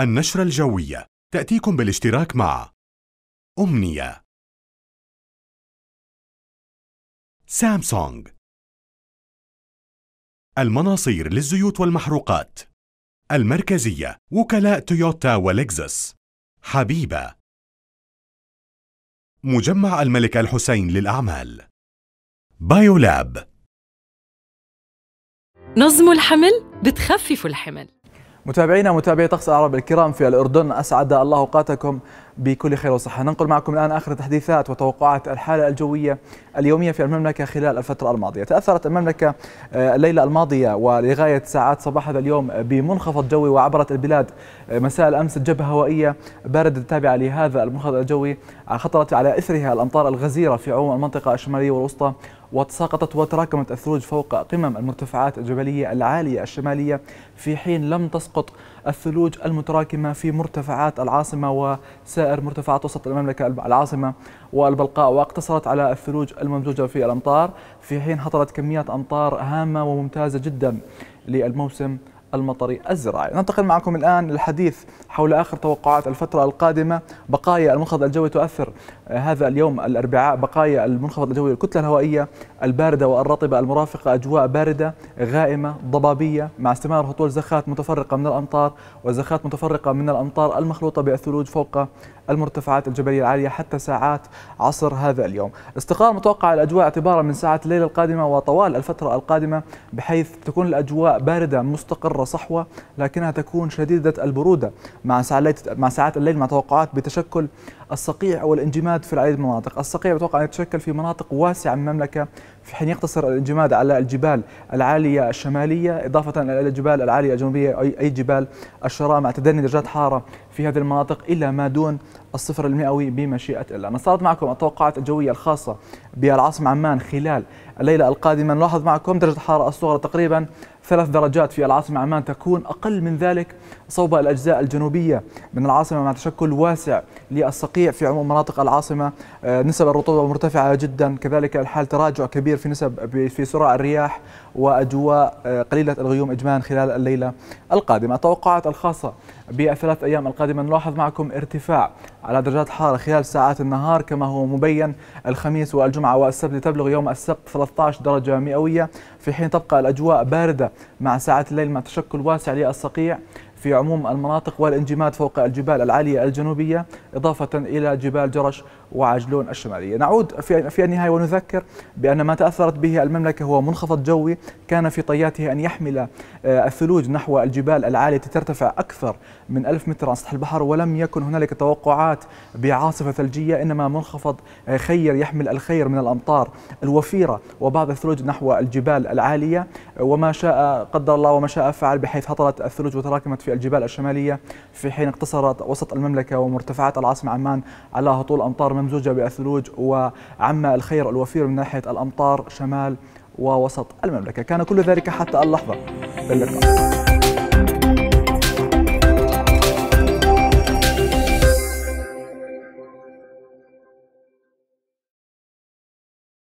النشرة الجوية. تأتيكم بالاشتراك مع أمنية. سامسونج. المناصير للزيوت والمحروقات. المركزية وكلاء تويوتا ولكزس حبيبة. مجمع الملك الحسين للأعمال. بايولاب. نظم الحمل بتخفف الحمل. متابعينا متابعي طقس العرب الكرام في الأردن أسعد الله أوقاتكم. بكل خير وصحة. ننقل معكم الآن آخر التحديثات وتوقعات الحالة الجوية اليومية في المملكة خلال الفترة الماضية. تأثرت المملكة آه، الليلة الماضية ولغاية ساعات صباح هذا اليوم بمنخفض جوي وعبرت البلاد آه، مساء الأمس جبهة هوائية باردة تابعة لهذا المنخفض الجوي خطرت على إثرها الأمطار الغزيرة في عموم المنطقة الشمالية والوسطى وتساقطت وتراكمت الثلوج فوق قمم المرتفعات الجبلية العالية الشمالية في حين لم تسقط الثلوج المتراكمة في مرتفعات العاصمة وسائر مرتفعات وسط المملكة العاصمة والبلقاء واقتصرت على الثلوج الممزوجة في الأمطار. في حين حصلت كميات أمطار هامة وممتازة جدا للموسم المطري الزراعي. ننتقل معكم الآن للحديث حول آخر توقعات الفترة القادمة. بقايا المنخفض الجوي تؤثر آه، هذا اليوم الأربعاء بقايا المنخفض الجوي الكتلة الهوائية الباردة والرطبة المرافقة أجواء باردة غائمة ضبابية مع استمرار هطول زخات متفرقة من الأمطار وزخات متفرقة من الأمطار المخلوطة بالثلوج فوق المرتفعات الجبلية العالية حتى ساعات عصر هذا اليوم. استقرار متوقع الأجواء اعتبارا من ساعات الليل القادمة وطوال الفترة القادمة بحيث تكون الأجواء باردة مستقرة صحوة لكنها تكون شديدة البرودة مع مع ساعات الليل مع توقعات بتشكل الصقيع والانجماد في العديد من المناطق. الصقيع يتوقع أن يتشكل في مناطق واسعة من المملكة في حين يقتصر الانجماد على الجبال العالية الشمالية إضافة إلى الجبال العالية الجنوبية أي جبال الشراء مع تدني درجات حارة في هذه المناطق إلى ما دون الصفر المئوي بمشيئة الله. نستعرض معكم التوقعات الجوية الخاصة بالعاصمة عمان خلال الليلة القادمة. نلاحظ معكم درجة الحرارة الصغرى تقريبا ثلاث درجات في العاصمة عمان تكون أقل من ذلك صوب الأجزاء الجنوبية من العاصمة مع تشكل واسع للصقيع في عموم مناطق العاصمة. آه، نسب الرطوبة مرتفعة جدا كذلك الحال تراجع كبير في نسب في سرعة الرياح وأجواء آه، قليلة الغيوم إجمالا خلال الليلة القادمة. التوقعات الخاصة بالثلاث أيام القادمة نلاحظ معكم ارتفاع على درجات الحرارة خلال ساعات النهار كما هو مبين الخميس والجمعة والسبت تبلغ يوم السبت 13 درجة مئوية في حين تبقى الأجواء باردة مع ساعات الليل مع تشكل واسع للصقيع. في عموم المناطق والانجماد فوق الجبال العالية الجنوبية إضافة إلى جبال جرش وعجلون الشمالية. نعود في, في النهاية ونذكر بأن ما تأثرت به المملكة هو منخفض جوي كان في طياته أن يحمل آه، الثلوج نحو الجبال العالية ترتفع أكثر من ألف متر عن سطح البحر ولم يكن هنالك توقعات بعاصفة ثلجية إنما منخفض آه، خير يحمل الخير من الأمطار الوفيرة وبعض الثلوج نحو الجبال العالية. وما شاء قدر الله وما شاء فعل بحيث هطلت الثلوج وتراكمت في الجبال الشمالية في حين اقتصرت وسط المملكة ومرتفعات العاصمة عمان على هطول أمطار ممزوجة بالثلوج وعم الخير الوفير من ناحية الأمطار شمال ووسط المملكة. كان كل ذلك حتى اللحظة. باللقاء.